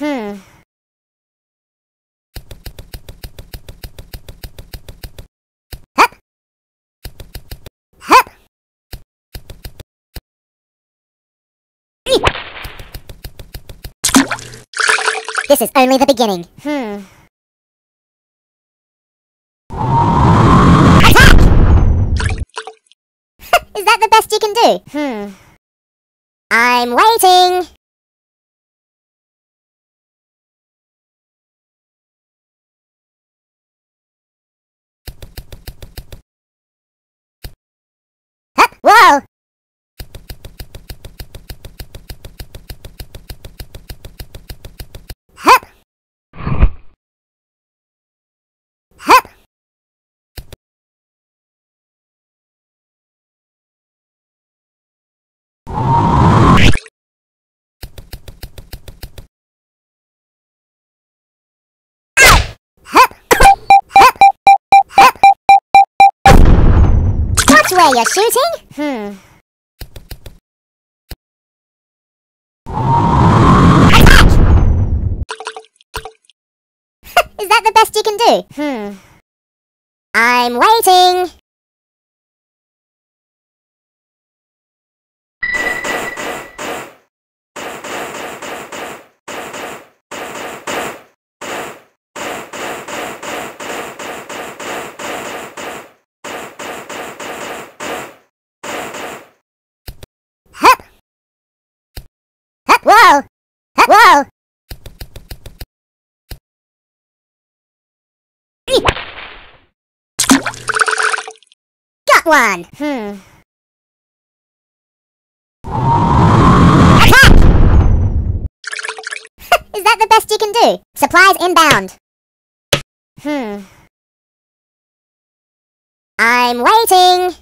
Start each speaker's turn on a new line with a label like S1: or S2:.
S1: Hmm. Hup. This is only the beginning. Hmm. Is that the best you can do? Hmm. I'm waiting. Hup, whoa! Hup! Hup! Watch where you're shooting. Hmm. Is that the best you can do? Hmm. I'm waiting. Hup! Hup! Whoa! Whoa! Got one! Hmm. Is that the best you can do? Supplies inbound. Hmm. I'm waiting.